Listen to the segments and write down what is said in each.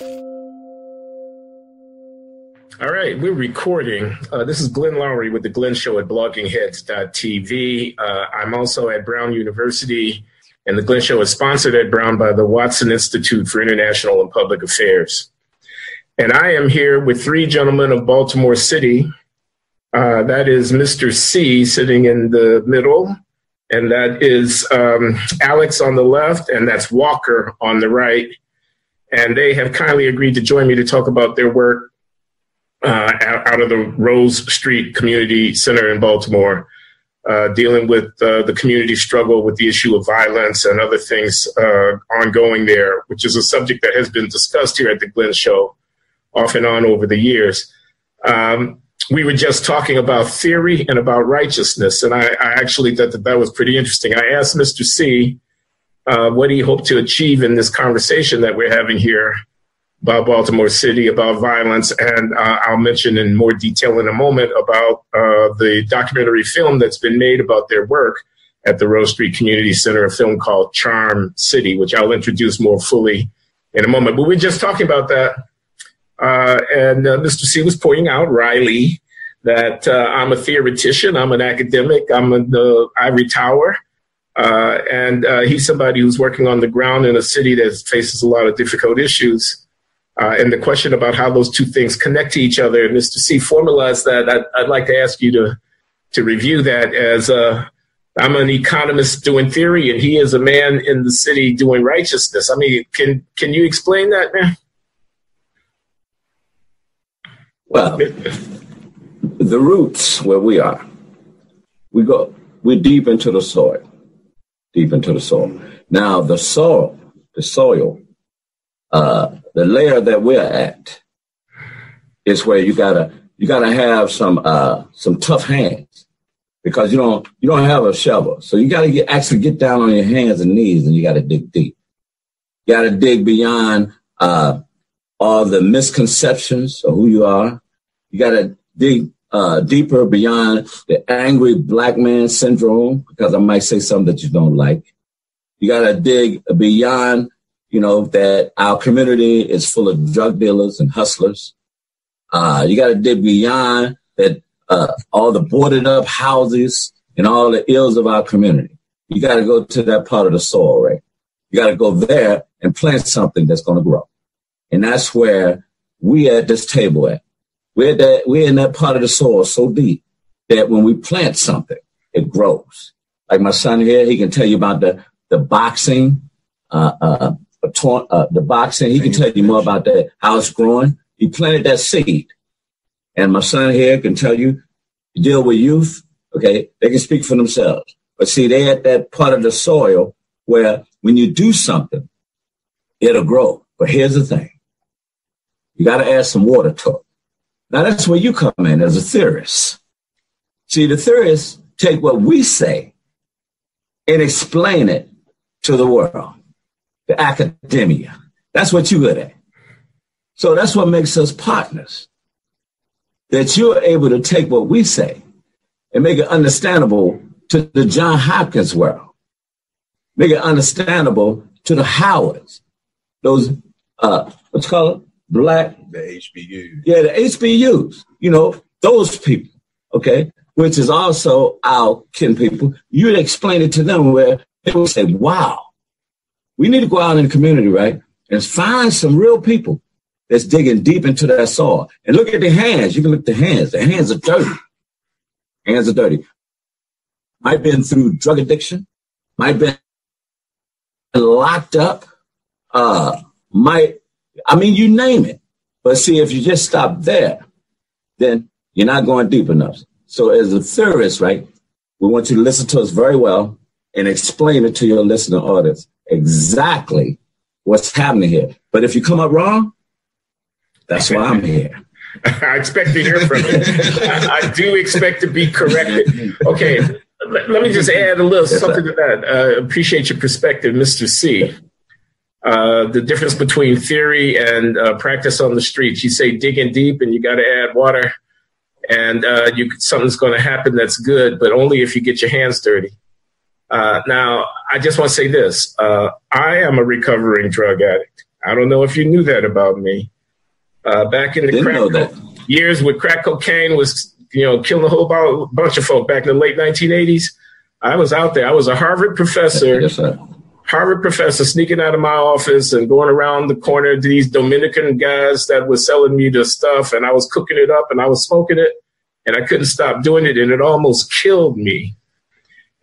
All right, we're recording. Uh, this is Glenn Loury with The Glenn Show at bloggingheads.tv. Uh, I'm also at Brown University, and The Glenn Show is sponsored at Brown by the Watson Institute for International and Public Affairs. And I am here with three gentlemen of Baltimore City. Uh, that is Mr. C sitting in the middle, and that is um, Alex on the left, and that's Walker on the right. And they have kindly agreed to join me to talk about their work uh, out of the Rose Street Community Center in Baltimore, uh, dealing with uh, the community struggle with the issue of violence and other things uh, ongoing there, which is a subject that has been discussed here at the Glenn Show off and on over the years. Um, we were just talking about theory and about righteousness, and I, I, actually thought that that was pretty interesting. I asked Mr. C uh, what he hoped to achieve in this conversation that we're having here about Baltimore City, about violence, and uh, I'll mention in more detail in a moment about uh, the documentary film that's been made about their work at the Rose Street Community Center, a film called Charm City, which I'll introduce more fully in a moment. But we're just talking about that. Uh, and uh, Mr. C was pointing out, Riley, that uh, I'm a theoretician, I'm an academic, I'm in the ivory tower. Uh, and he's somebody who's working on the ground in a city that faces a lot of difficult issues. Uh, and the question about how those two things connect to each other. Mr. C formalized that. I'd, I'd like to ask you to to review that as uh, I'm an economist doing theory, and he is a man in the city doing righteousness. I mean, can can you explain that, man? Well, the roots where we are, we go we're deep into the soil, deep into the soil. Now, the soil, the soil uh, the layer that we're at is where you gotta you gotta have some uh, some tough hands because you don't you don't have a shovel, so you gotta get actually get down on your hands and knees and you gotta dig deep. You gotta dig beyond uh, all the misconceptions of who you are. You gotta dig uh, deeper beyond the angry black man syndrome because I might say something that you don't like. You gotta dig beyond you know, that our community is full of drug dealers and hustlers. Uh, you got to dig beyond that, uh, all the boarded up houses and all the ills of our community. You got to go to that part of the soil, right? You got to go there and plant something that's going to grow. And that's where we at this table at. We're that, we're in that part of the soil so deep that when we plant something, it grows. Like my son here, he can tell you about the, the boxing, uh, uh, uh, the boxing. He can tell you more about that, how it's growing. He planted that seed. And my son here can tell you, you deal with youth, okay, they can speak for themselves. But see, they're at that part of the soil where when you do something, it'll grow. But here's the thing. You got to add some water to it. Now that's where you come in as a theorist. See, the theorists take what we say and explain it to the world the academia. That's what you're good at. So that's what makes us partners. That you're able to take what we say and make it understandable to the John Hopkins world. Make it understandable to the Howards, those uh what's called black the HBUs. Yeah, the HBUs. You know, those people, okay, which is also our kin people. You'd explain it to them where they would say, Wow, we need to go out in the community, right? And find some real people that's digging deep into that soil. And look at the hands. You can look at the hands. The hands are dirty. Hands are dirty. Might been through drug addiction. Might been locked up. Uh, might, I mean, you name it. But see, if you just stop there, then you're not going deep enough. So as a theorist, right, we want you to listen to us very well and explain it to your listening audience exactly what's happening here. But if you come up wrong, that's why I'm here. I expect to hear from you. I, I, do expect to be corrected. Okay, let, let me just add a little yes, something sir. to that. Uh, appreciate your perspective, Mr. C. Uh, the difference between theory and uh, practice on the streets. You say digging deep, and you got to add water, and uh, you something's going to happen that's good, but only if you get your hands dirty. Uh, now, I just want to say this. Uh, I am a recovering drug addict. I don't know if you knew that about me. Uh, back in the crack that. years when crack cocaine was, you know, killing a whole bu- bunch of folk back in the late 1980s, I was out there. I was a Harvard professor. Yes, sir. Harvard professor sneaking out of my office and going around the corner to these Dominican guys that were selling me the stuff, and I was cooking it up and I was smoking it, and I couldn't stop doing it, and it almost killed me.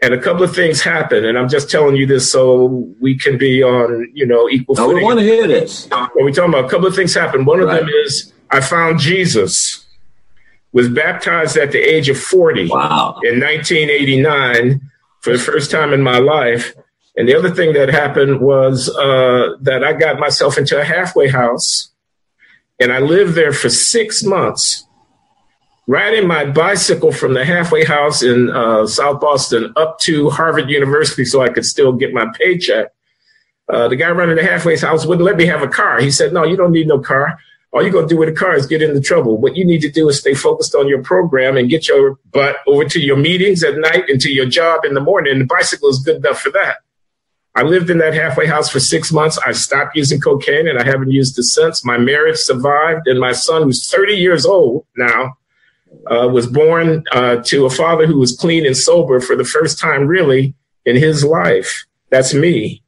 And a couple of things happened, and I'm just telling you this so we can be on, you know, equal footing. we want to hear this. When we talking about a couple of things happened. One of them is I found Jesus, was baptized at the age of 40 Wow. in 1989 for the first time in my life. And the other thing that happened was uh, that I got myself into a halfway house and I lived there for six months, riding my bicycle from the halfway house in uh, South Boston up to Harvard University so I could still get my paycheck. Uh, the guy running the halfway house wouldn't let me have a car. He said, No, you don't need no car. All you're going to do with a car is get into trouble. What you need to do is stay focused on your program and get your butt over to your meetings at night and to your job in the morning. The bicycle is good enough for that. I lived in that halfway house for six months. I stopped using cocaine and I haven't used it since. My marriage survived, and my son, who's 30 years old now, uh, was born uh, to a father who was clean and sober for the first time, really, in his life. That's me.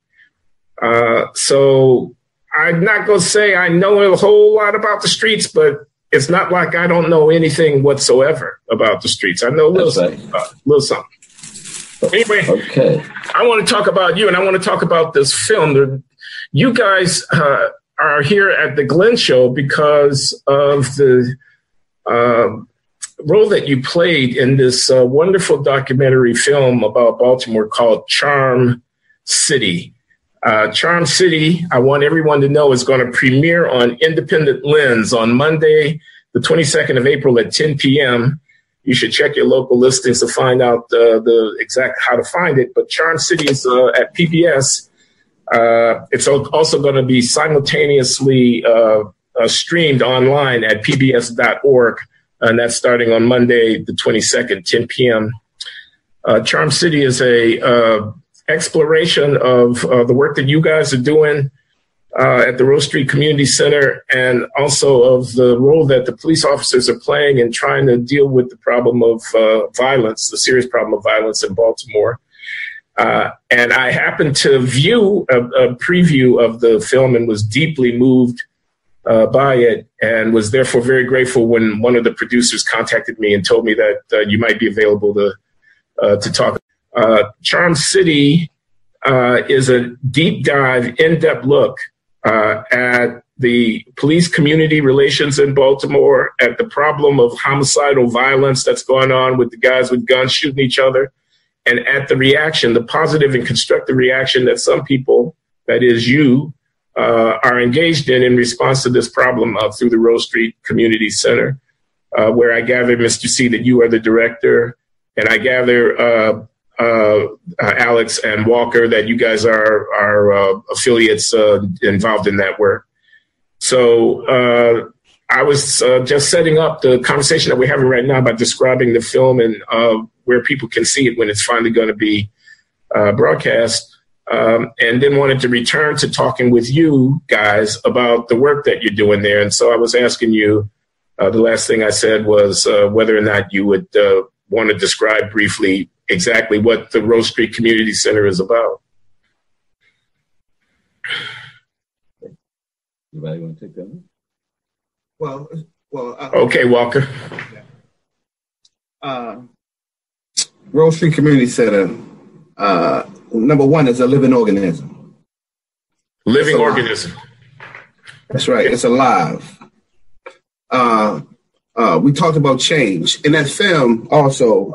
Uh, so I'm not going to say I know a whole lot about the streets, but it's not like I don't know anything whatsoever about the streets. I know a little, right. something, about it, little something. Anyway, Okay. I want to talk about you and I want to talk about this film. You guys uh, are here at the Glenn Show because of the uh, role that you played in this uh, wonderful documentary film about Baltimore called Charm City. Uh, Charm City, I want everyone to know, is going to premiere on Independent Lens on Monday, the 22nd of April at 10 p.m. You should check your local listings to find out uh, the exact how to find it. But Charm City is uh, at PBS. Uh, it's also going to be simultaneously uh, uh, streamed online at pbs.org, and that's starting on Monday, the 22nd, 10 p.m. Uh, Charm City is a exploration of the work that you guys are doing uh, at the Rose Street Community Center, and also of the role that the police officers are playing in trying to deal with the problem of uh, violence, the serious problem of violence in Baltimore. Uh, and I happened to view a, a preview of the film and was deeply moved uh, by it, and was therefore very grateful when one of the producers contacted me and told me that uh, you might be available to to talk. Charm City is a deep dive, in depth look uh, at the police community relations in Baltimore, at the problem of homicidal violence that's going on with the guys with guns shooting each other, and at the reaction, the positive and constructive reaction that some people, that is you, uh, are engaged in in response to this problem uh, through the Rose Street Community Center, uh, where I gather, Mr. C, that you are the director, and I gather, uh, uh, Alex and Walker, that you guys are are uh, affiliates uh, involved in that work. So uh, I was uh, just setting up the conversation that we're having right now by describing the film and where people can see it when it's finally going to be broadcast. Um, and then wanted to return to talking with you guys about the work that you're doing there. And so I was asking you, the last thing I said was whether or not you would want to describe briefly exactly what the Rose Street Community Center is about. Anybody want to take that one? Well, well, uh, Okay, Walker. uh, Rose Street Community Center. Uh, number one is a living organism. Living So, uh, organism. That's right. It's alive. Uh, uh, we talked about change in that film. Also,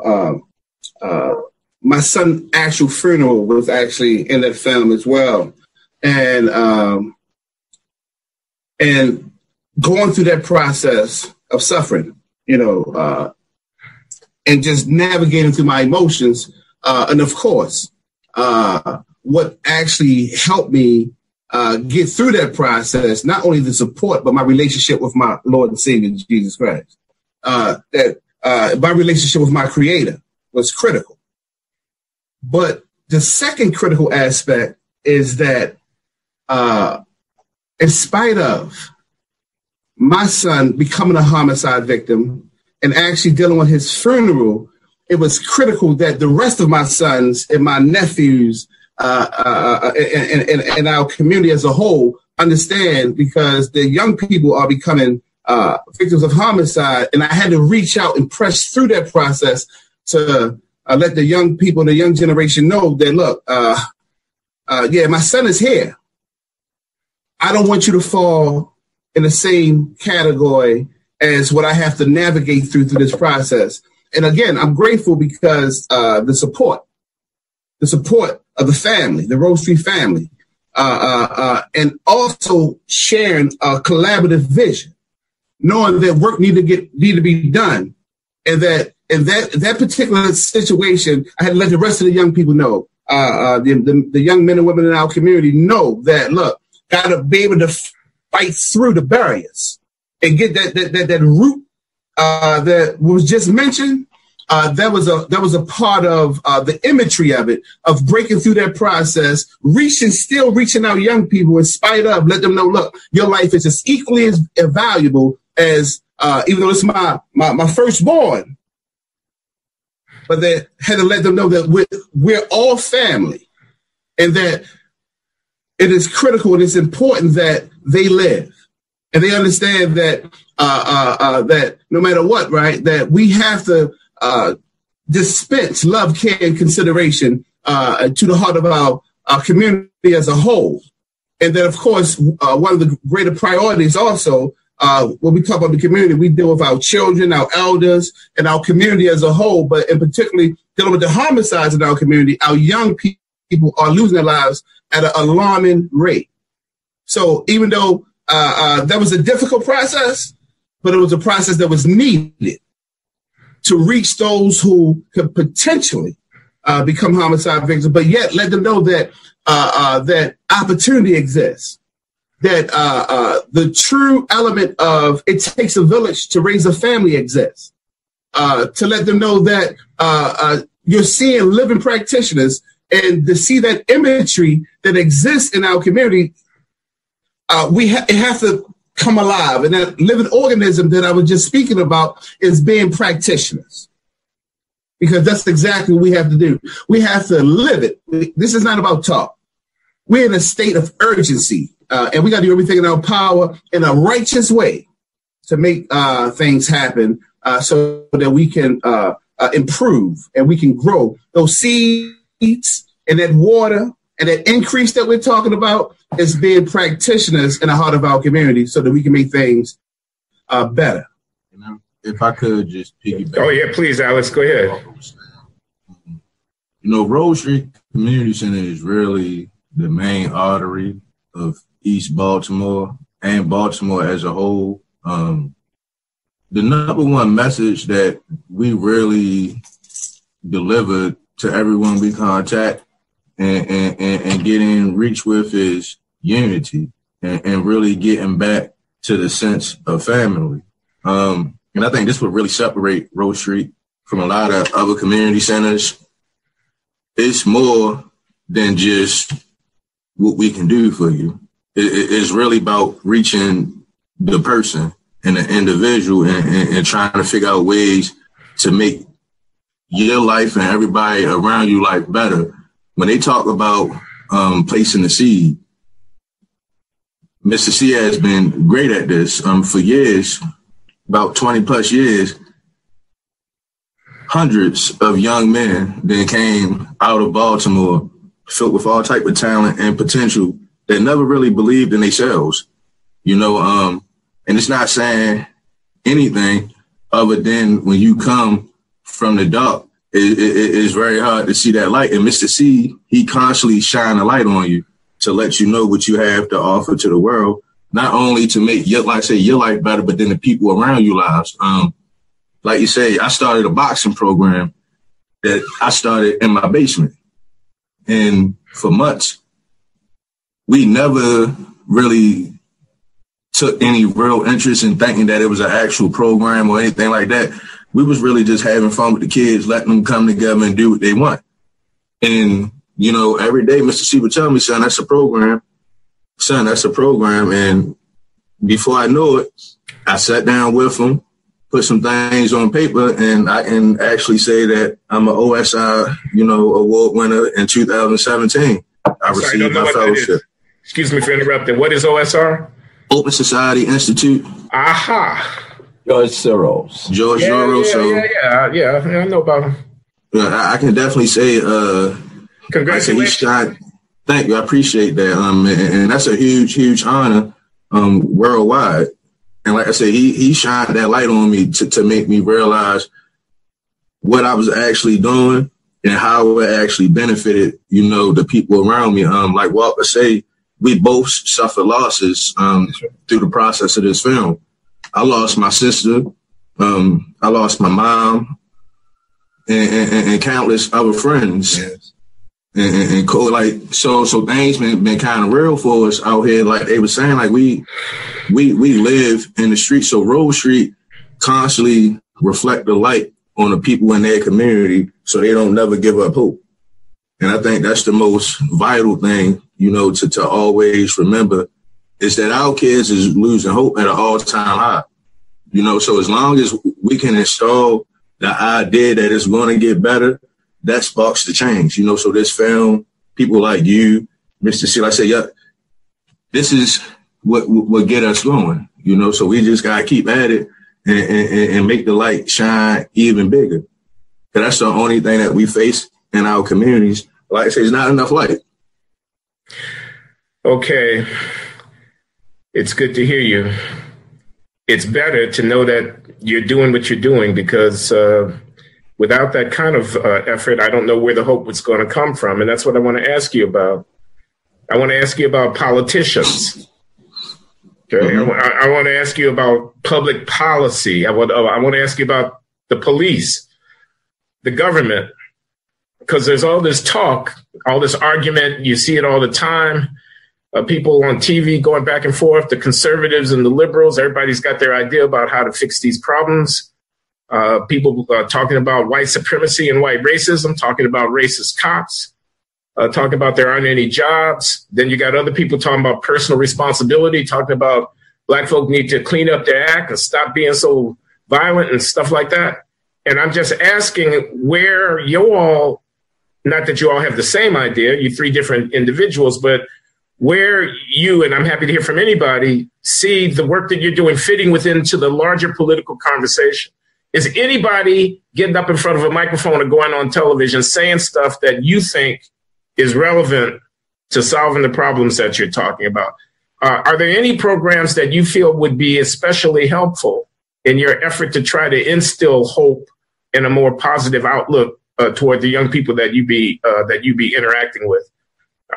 uh, my son's actual funeral was actually in that film as well, and um, and going through that process of suffering, you know, uh, and just navigating through my emotions, uh, and of course, uh, what actually helped me uh, get through that process, not only the support, but my relationship with my Lord and Savior, Jesus Christ. Uh, that uh, my relationship with my Creator was critical. But the second critical aspect is that uh, in spite of my son becoming a homicide victim and actually dealing with his funeral, it was critical that the rest of my sons and my nephews uh, uh, and, and, and, our community as a whole understand because the young people are becoming uh, victims of homicide. And I had to reach out and press through that process to uh, let the young people, the young generation know that, look, uh, uh, yeah, my son is here. I don't want you to fall in the same category as what I have to navigate through through this process. And again, I'm grateful because uh, the support, the support of the family, the Rose Street family, uh, uh, uh, and also sharing a collaborative vision, knowing that work need to get need to be done, and that in that that particular situation, I had to let the rest of the young people know, uh, uh, the, the, the young men and women in our community know that look, got to be able to fight through the barriers and get that that that, that root uh, that was just mentioned. Uh, that was a that was a part of uh, the imagery of it of breaking through that process, reaching still reaching out young people in spite of let them know look your life is just equally as valuable as uh, even though it's my my, my firstborn, but had to let them know that we're we're all family, and that it is critical and it's important that they live and they understand that uh, uh, uh, that no matter what, right, that we have to uh, dispense love, care, and consideration uh, to the heart of our, our community as a whole. And then, of course, uh, one of the greater priorities also, when we talk about the community, we deal with our children, our elders, and our community as a whole, but in particularly dealing with the homicides in our community, our young people are losing their lives at an alarming rate. So even though uh, uh, that was a difficult process, but it was a process that was needed to reach those who could potentially uh, become homicide victims, but yet let them know that uh, uh, that opportunity exists. That uh, the true element of it takes a village to raise a family exists. to let them know that you're seeing living practitioners and to see that imagery that exists in our community uh, we ha- have to come alive. And that living organism that I was just speaking about is being practitioners. Because that's exactly what we have to do. We have to live it. This is not about talk. We're in a state of urgency, uh, and we got to do everything in our power in a righteous way to make uh, things happen uh, so that we can uh, uh, improve and we can grow those seeds and that water and that increase that we're talking about is being practitioners in the heart of our community so that we can make things uh, better. You know, if I could just piggyback. Oh, yeah, please, Alex, go ahead. You know, Rose Street Community Center is really the main artery of East Baltimore and Baltimore as a whole. Um, the number one message that we really delivered to everyone we contact and, and, and, getting reach with is unity and, and, really getting back to the sense of family. Um, and I think this would really separate Rose Street from a lot of other community centers. It's more than just what we can do for you. It, it's really about reaching the person and the individual and, and, and trying to figure out ways to make your life and everybody around you life better when they talk about um, placing the seed, Mr. C has been great at this um, for years, about 20 plus years. Hundreds of young men then came out of Baltimore filled with all type of talent and potential that never really believed in themselves. You know, um, and it's not saying anything other than when you come from the dark it, it, it's very hard to see that light. And Mr. C, he constantly shine a light on you to let you know what you have to offer to the world, not only to make your, like say, your life better, but then the people around you lives. Um, like you say, I started a boxing program that I started in my basement. And for months, we never really took any real interest in thinking that it was an actual program or anything like that we was really just having fun with the kids, letting them come together and do what they want. And, you know, every day Mr. C would tell me, son, that's a program. son, that's a program. And before I knew it, I sat down with him, put some things on paper, and I can actually say that I'm an OSI, you know, award winner in 2017. I received my fellowship. Excuse me for interrupting. What is OSR? Open Society Institute. Aha. George Soros. George yeah, Soros. Yeah, so yeah, yeah, yeah, yeah. I know about him. I, I can definitely say, uh, congratulations. Shot, thank you. I appreciate that. Um, and, and that's a huge, huge honor, um, worldwide. And like I said, he he shined that light on me to, to make me realize what I was actually doing and how it actually benefited, you know, the people around me. Um, like Walker say, we both suffered losses um, through the process of this film. I lost my sister. Um, I lost my mom and, and, and countless other friends. Yes. And, and, and co- like so so things been, been kind of real for us out here. Like they were saying, like we we we live in the street. So Rose Street constantly reflect the light on the people in their community so they don't never give up hope. And I think that's the most vital thing, you know, to, to always remember is that our kids is losing hope at an all time high. You know, so as long as we can install the idea that it's going to get better, that sparks the change. You know, so this film, people like you, Mr. Seal, I say, yeah, this is what what get us going. You know, so we just gotta keep at it and, and, and make the light shine even bigger. Cause that's the only thing that we face in our communities. Like I say, it's not enough light. Okay. It's good to hear you. It's better to know that you're doing what you're doing because uh, without that kind of uh, effort, I don't know where the hope was going to come from. And that's what I want to ask you about. I want to ask you about politicians. Okay. Mm-hmm. I, I, want to ask you about public policy. I want, I want to ask you about the police, the government, because there's all this talk, all this argument. You see it all the time. Uh, people on TV going back and forth, the conservatives and the liberals, everybody's got their idea about how to fix these problems. Uh, people uh, talking about white supremacy and white racism, talking about racist cops, uh, talking about there aren't any jobs. Then you got other people talking about personal responsibility, talking about black folk need to clean up their act and stop being so violent and stuff like that. And I'm just asking where you all, not that you all have the same idea, you three different individuals, but where you, and I'm happy to hear from anybody, see the work that you're doing fitting within to the larger political conversation. Is anybody getting up in front of a microphone or going on television saying stuff that you think is relevant to solving the problems that you're talking about? Uh, are there any programs that you feel would be especially helpful in your effort to try to instill hope and a more positive outlook uh, toward the young people that you be uh, that you be interacting with?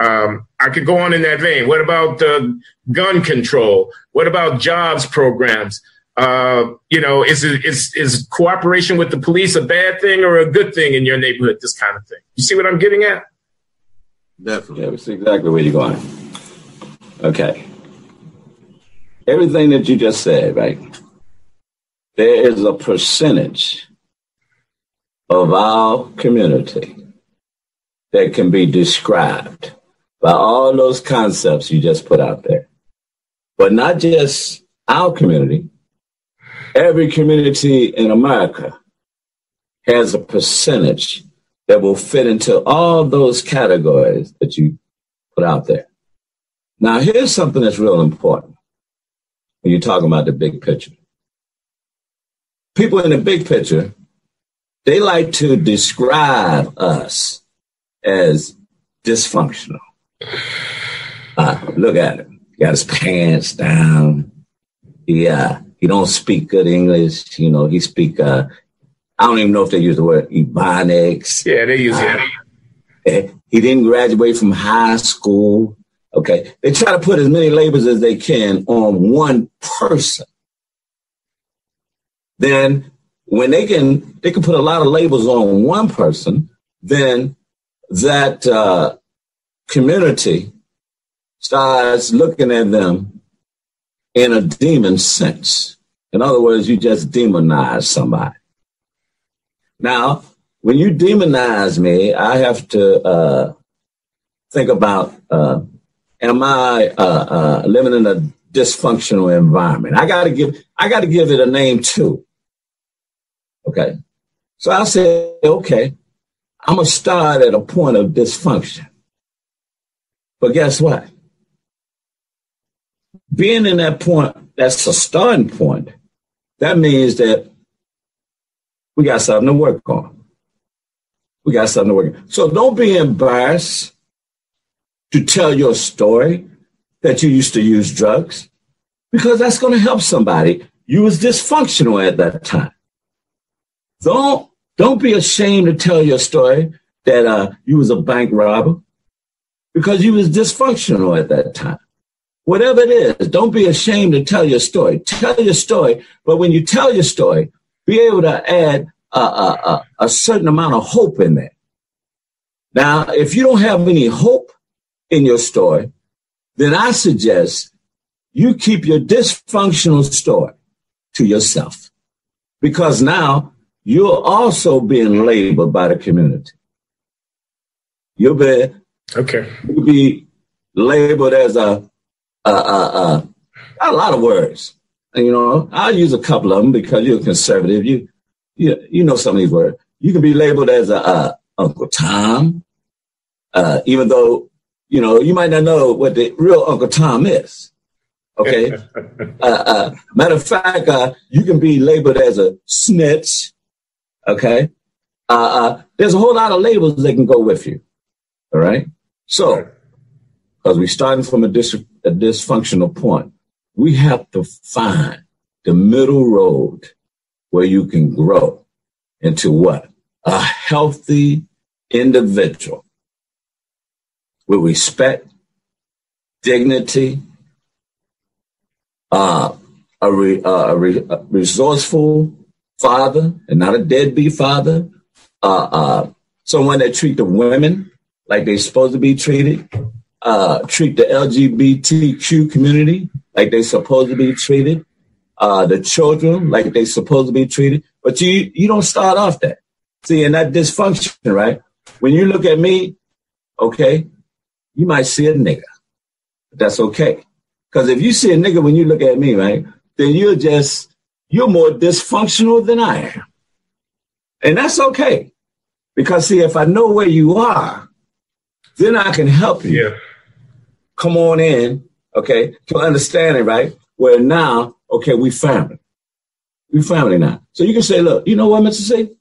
Um, I could go on in that vein. What about uh, gun control? What about jobs programs? Uh, you know, is, is is cooperation with the police a bad thing or a good thing in your neighborhood? This kind of thing. You see what I'm getting at? Definitely. Yeah, that's exactly where you're going. Okay. Everything that you just said, right? There is a percentage of our community that can be described by all those concepts you just put out there. But not just our community, every community in America has a percentage that will fit into all those categories that you put out there. Now, here's something that's real important when you're talking about the big picture. People in the big picture, they like to describe us as dysfunctional. Uh, look at him. He got his pants down. Yeah he don't speak good English. You know, he speak. Uh, I don't even know if they use the word ebonics. Yeah, they use it. Uh, he didn't graduate from high school. Okay, they try to put as many labels as they can on one person. Then, when they can, they can put a lot of labels on one person. Then that uh, community starts looking at them in a demon sense. In other words, you just demonize somebody. Now, when you demonize me, I have to uh, think about uh, am I uh, uh, living in a dysfunctional environment? I got to give I got to give it a name too. Okay, so I said, okay, I'm gonna start at a point of dysfunction. But guess what? Being in that point, that's a starting point. That means that we got something to work on. We got something to work on. So don't be embarrassed to tell your story that you used to use drugs because that's going to help somebody. You was dysfunctional at that time. Don't don't be ashamed to tell your story that uh, you was a bank robber because you was dysfunctional at that time. Whatever it is, don't be ashamed to tell your story. Tell your story, but when you tell your story, be able to add a, a, a, a certain amount of hope in there. Now, if you don't have any hope in your story, then I suggest you keep your dysfunctional story to yourself because now you're also being labeled by the community. You'll be, okay. You'll be labeled as a, a, a, a, a lot of words. And, you know, I'll use a couple of them because you're conservative. You, you, you know some of these words. You can be labeled as a, a Uncle Tom, uh, even though you know, you might not know what the real Uncle Tom is. Okay. uh, uh, matter of fact, uh, you can be labeled as a snitch. Okay. Uh, uh, there's a whole lot of labels that can go with you. All right. So, because we're starting from a, dis- a dysfunctional point, we have to find the middle road where you can grow into what? A healthy individual with respect, dignity, uh, a, re, uh, a, re, a, resourceful father and not a deadbeat father, uh, uh, someone that treat the women like they're supposed to be treated, uh, treat the LGBTQ community like they're supposed to be treated, uh, the children like they're supposed to be treated. But you, you don't start off that. See, and that dysfunction, right? When you look at me, okay, you might see a nigga. That's okay. Because if you see a nigga when you look at me, right, then you're just, you're more dysfunctional than I am. And that's okay. Because see, if I know where you are, then I can help you. Yeah. Come on in, okay, to understand it, right? Where now, okay, we family. We family now. So you can say, look, you know what, Mr. C?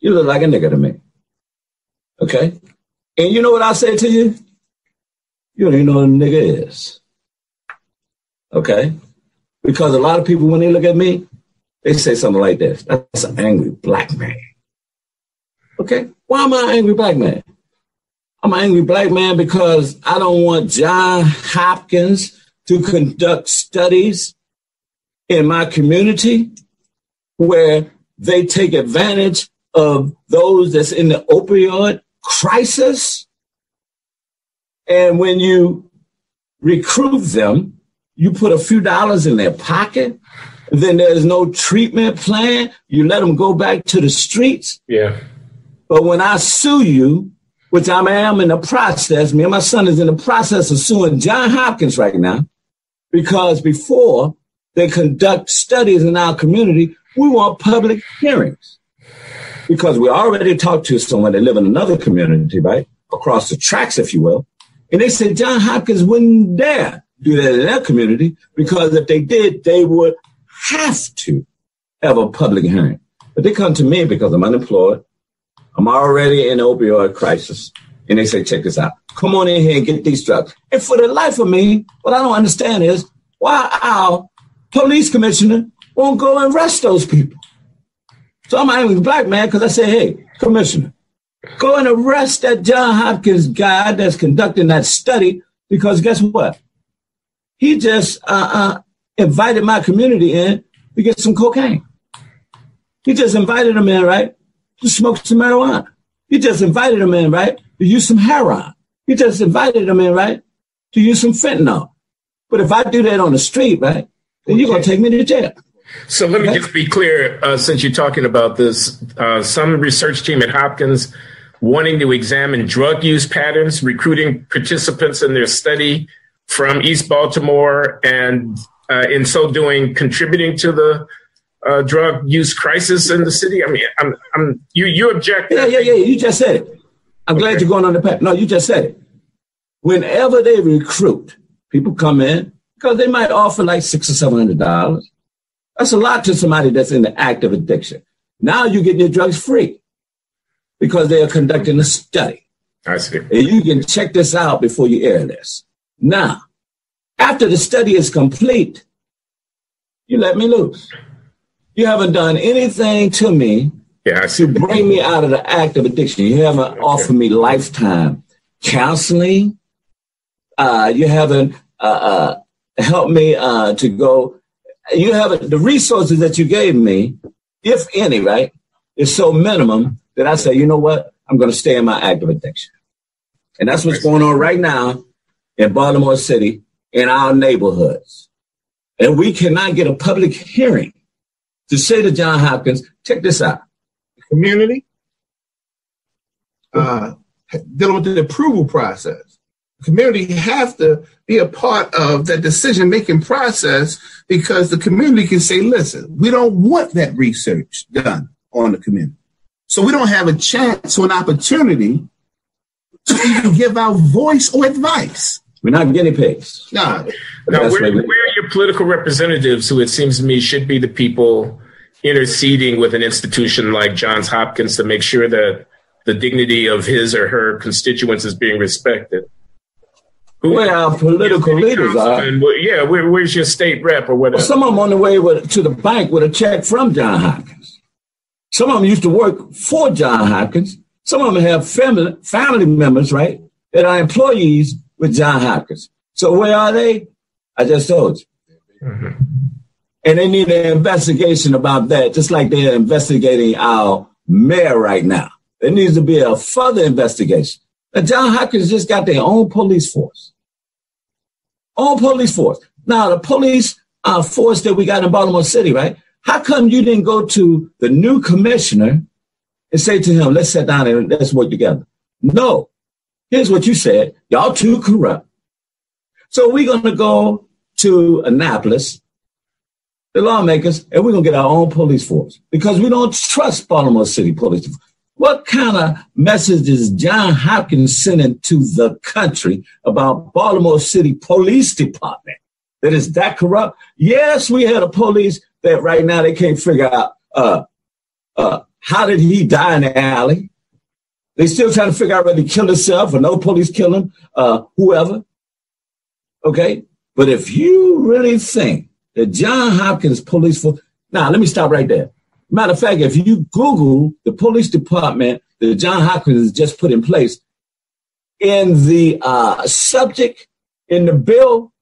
You look like a nigga to me. Okay? And you know what I say to you? You don't even know what a nigga is. Okay? Because a lot of people, when they look at me, they say something like this. That's an angry black man. Okay? Why am I an angry black man? I'm an angry black man because I don't want John Hopkins to conduct studies in my community where they take advantage of those that's in the opioid crisis. And when you recruit them, you put a few dollars in their pocket. Then there's no treatment plan. You let them go back to the streets. Yeah. But when I sue you, which I am in the process, me and my son is in the process of suing John Hopkins right now, because before they conduct studies in our community, we want public hearings because we already talked to someone that live in another community, right? Across the tracks, if you will. And they said John Hopkins wouldn't dare do that in their community because if they did, they would have to have a public hearing. But they come to me because I'm unemployed. I'm already in opioid crisis. And they say, check this out. Come on in here and get these drugs. And for the life of me, what I don't understand is why our police commissioner won't go and arrest those people. So I'm angry black man because I say, hey, commissioner, go and arrest that John Hopkins guy that's conducting that study because guess what? He just uh, uh, invited my community in to get some cocaine. He just invited them in, right, to smoke some marijuana. He just invited them in, right, to use some heroin. He just invited them in, right, to use some fentanyl. But if I do that on the street, right, then okay. you're going to take me to jail. So let me just be clear, uh, since you're talking about this, uh, some research team at Hopkins wanting to examine drug use patterns, recruiting participants in their study from East Baltimore, and uh, in so doing, contributing to the uh, drug use crisis in the city? I mean, I'm, I'm, you, you object. Yeah, yeah, yeah. You just said it. I'm okay. glad you're going on the path. No, you just said it. Whenever they recruit, people come in because they might offer like six or seven hundred dollars. That's a lot to somebody that's in the act of addiction. Now you're getting your drugs free because they are conducting a study. I see. And you can check this out before you air this. Now, after the study is complete, you let me loose. You haven't done anything to me yeah, to bring me out of the act of addiction. You haven't okay. offered me lifetime counseling. Uh, you haven't uh, uh, helped me uh, to go. You haven't the resources that you gave me, if any, right, is so minimum that I say, you know what, I'm going to stay in my act of addiction, and that's what's going on right now in Baltimore City in our neighborhoods, and we cannot get a public hearing to say to John Hopkins, check this out. Community, uh, dealing with the approval process. community have to be a part of that decision making process because the community can say, listen, we don't want that research done on the community. So we don't have a chance or an opportunity to even give our voice or advice. We're not guinea pigs. No. Now, where, where are your political representatives who it seems to me should be the people interceding with an institution like Johns Hopkins to make sure that the dignity of his or her constituents is being respected? Who, where our political leaders are. yeah, where, where's your state rep or whatever? Well, some of them on the way with, to the bank with a check from John Hopkins. Some of them used to work for John Hopkins. Some of them have family, family members, right, that are employees with John Hopkins. So where are they? I just told you. Mm-hmm. And they need an investigation about that, just like they're investigating our mayor right now. There needs to be a further investigation. Now, John Hopkins just got their own police force. Own police force. Now, the police uh, force that we got in Baltimore City, right? How come you didn't go to the new commissioner and say to him, let's sit down and let's work together? No. Here's what you said. Y'all too corrupt. So we're going to go to Annapolis, the lawmakers, and we're going to get our own police force because we don't trust Baltimore City police. What kind of message is John Hopkins sending to the country about Baltimore City Police Department? That is that corrupt? Yes, we had a police that right now they can't figure out uh, uh, how did he die in the alley. They still trying to figure out whether he killed himself or no police killed him, uh, whoever. Okay, but if you really think that John Hopkins Police Force, now let me stop right there. Matter of fact, if you Google the police department that John Hopkins has just put in place, in the uh, subject in the bill,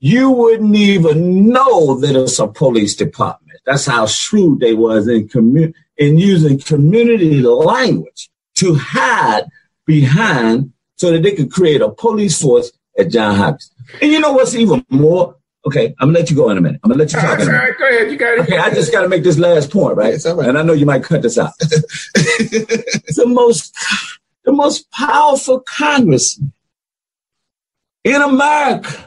you wouldn't even know that it's a police department. That's how shrewd they was in commu- in using community language to hide behind so that they could create a police force at John Hopkins. And you know what's even more? Okay, I'm gonna let you go in a minute. I'm gonna let you talk. All right, go ahead. You got it. Okay, I just gotta make this last point, right? right. And I know you might cut this out. the most, the most powerful congressman in America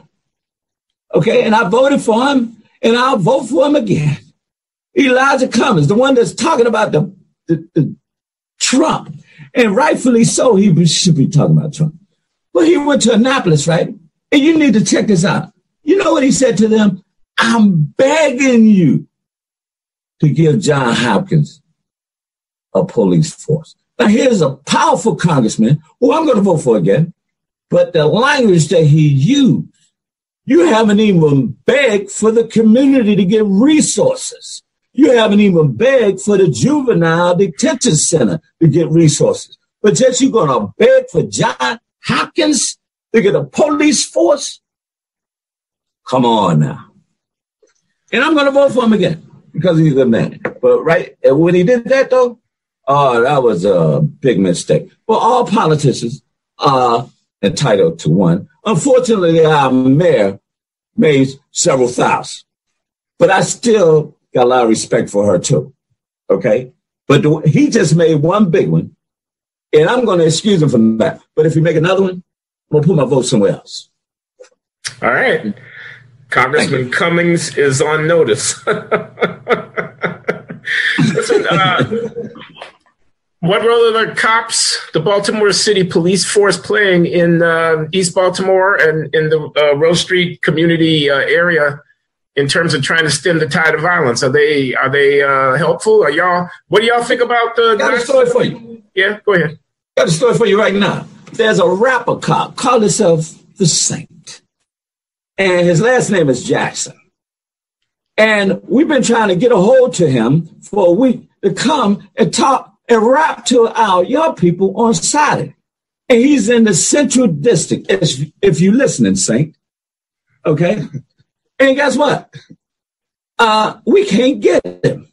Okay, and I voted for him, and I'll vote for him again. Elijah Cummings, the one that's talking about the, the, the Trump, and rightfully so, he should be talking about Trump. But he went to Annapolis, right? And you need to check this out. You know what he said to them? I'm begging you to give John Hopkins a police force. Now, here's a powerful congressman who I'm going to vote for again, but the language that he used you haven't even begged for the community to get resources. You haven't even begged for the juvenile detention center to get resources. But just you're going to beg for John Hopkins to get a police force? Come on now. And I'm going to vote for him again because he's a man. But right when he did that, though, oh, that was a big mistake. Well, all politicians are entitled to one. Unfortunately, our uh, mayor made several thousand, but I still got a lot of respect for her too. Okay. But he just made one big one And I'm going to excuse him from that. But if you make another one, I'm going to put my vote somewhere else. All right. Congressman Cummings is on notice. Listen, uh, what role are the cops, the Baltimore City Police Force, playing in uh, East Baltimore and in the uh, Rose Street community uh, area in terms of trying to stem the tide of violence? Are they are they uh, helpful? Are y'all? What do y'all think about the? Got a story for you. Yeah, go ahead. Got a story for you right now. There's a rapper cop called himself the Saint, and his last name is Jackson. And we've been trying to get a hold to him for a week to come and talk and rap to our young people on Saturday. And he's in the central district. If, if you listening, Saint. Okay. And guess what? Uh, we can't get him.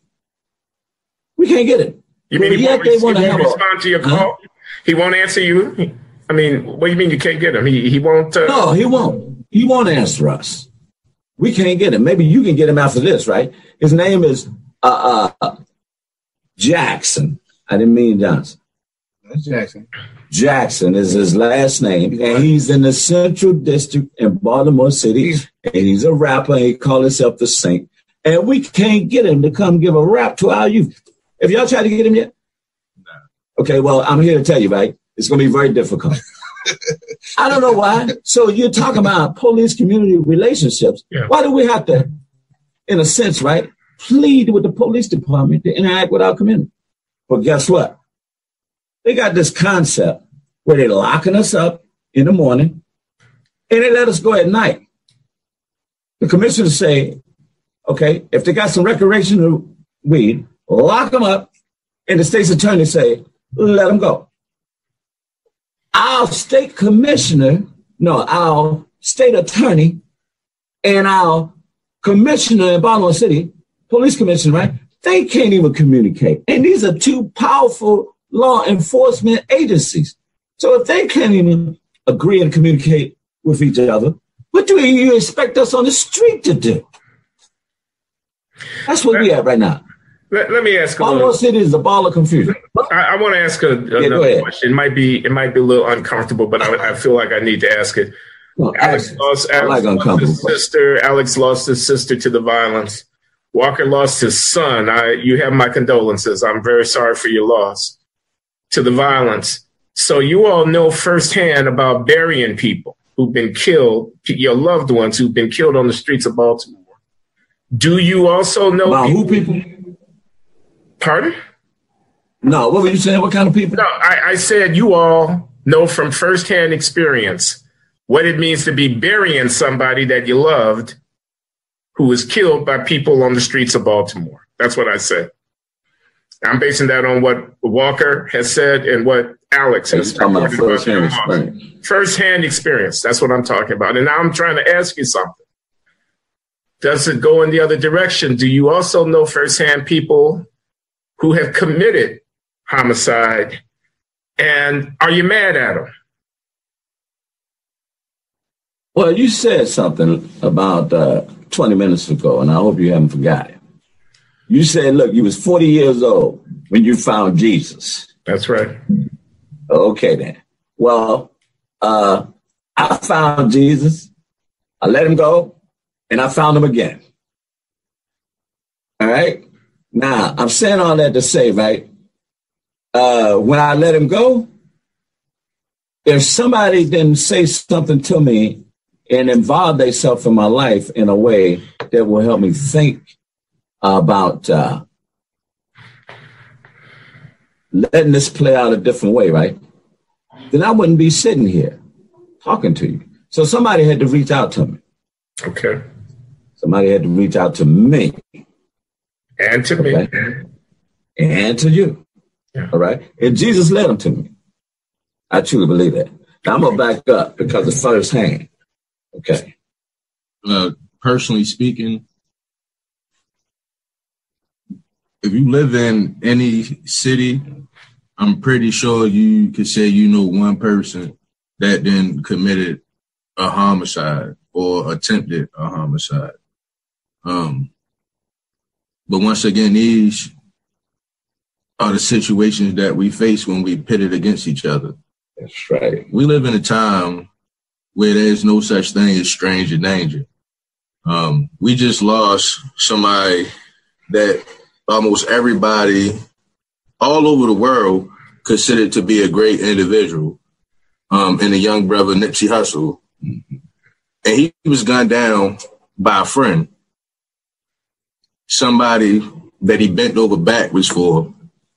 We can't get him. You mean he won't, they want to respond to your call? Huh? He won't answer you. I mean, what do you mean you can't get him? He he won't. Uh... No, he won't. He won't answer us. We can't get him. Maybe you can get him after this, right? His name is uh, uh, Jackson. I didn't mean Johnson. That's Jackson. Jackson is his last name, and he's in the Central District in Baltimore City, and he's a rapper. And he calls himself the Saint, and we can't get him to come give a rap to our youth. Have y'all tried to get him yet? No. Okay, well, I'm here to tell you, right? It's going to be very difficult. I don't know why. So you're talking about police community relationships. Yeah. Why do we have to, in a sense, right, plead with the police department to interact with our community? But guess what? They got this concept where they're locking us up in the morning and they let us go at night. The commissioners say, okay, if they got some recreational weed, lock them up. And the state's attorney say, let them go our state commissioner, no, our state attorney, and our commissioner in Baltimore City, police commissioner, right? They can't even communicate. And these are two powerful law enforcement agencies. So if they can't even agree and communicate with each other, what do you expect us on the street to do? That's where we at right now. Let, let me ask. Baltimore City is a ball of confusion. I, I want to ask a, yeah, another question. It might be it might be a little uncomfortable, but I, I feel like I need to ask it. Well, Alex lost, Alex like lost his sister. Alex lost his sister to the violence. Walker lost his son. I, you have my condolences. I'm very sorry for your loss to the violence. So you all know firsthand about burying people who've been killed, your loved ones who've been killed on the streets of Baltimore. Do you also know about people, who people? Pardon? No, what were you saying? What kind of people? No, I, I said you all know from firsthand experience what it means to be burying somebody that you loved who was killed by people on the streets of Baltimore. That's what I said. I'm basing that on what Walker has said and what Alex has talked about. First-hand experience. First-hand experience. That's what I'm talking about. And now I'm trying to ask you something. Does it go in the other direction? Do you also know firsthand people who have committed homicide? And are you mad at them? Well, you said something about uh, 20 minutes ago, and I hope you haven't forgotten. You said, look, you was 40 years old when you found Jesus. That's right. Okay, then. Well, uh, I found Jesus. I let him go, and I found him again. All right. Now, I'm saying all that to say, right? Uh, when I let him go, if somebody didn't say something to me and involve themselves in my life in a way that will help me think about uh, letting this play out a different way, right? Then I wouldn't be sitting here talking to you. So somebody had to reach out to me. Okay. Somebody had to reach out to me and to okay. me. And to you. Yeah. All right. And Jesus led them to me. I truly believe that. Now I'm gonna back up because it's firsthand. Okay. Uh, personally speaking, if you live in any city, I'm pretty sure you could say you know one person that then committed a homicide or attempted a homicide. Um, but once again, these are the situations that we face when we pitted against each other. That's right. We live in a time where there's no such thing as stranger danger. Um, we just lost somebody that almost everybody all over the world considered to be a great individual um, and a young brother, Nipsey Hussle. Mm-hmm. And he was gunned down by a friend, somebody that he bent over backwards for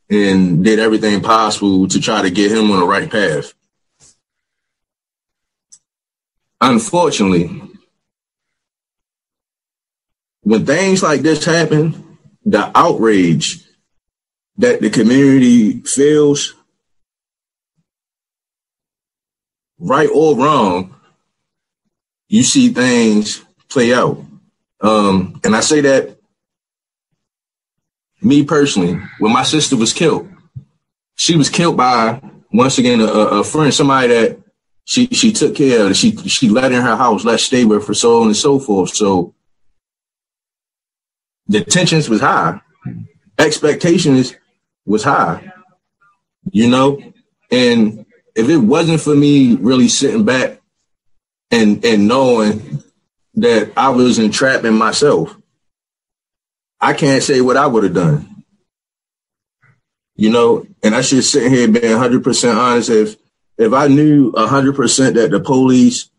and did everything possible to try to get him on the right path. Unfortunately, when things like this happen, the outrage that the community feels, right or wrong, you see things play out. Um, and I say that me personally, when my sister was killed, she was killed by once again a, a friend, somebody that she she took care of. She she let in her house, let stay with for so on and so forth. So the tensions was high, expectations was high, you know, and if it wasn't for me really sitting back and and knowing that I was entrapping myself, I can't say what I would have done. You know, and I should sit here being 100% honest. If if I knew 100% that the police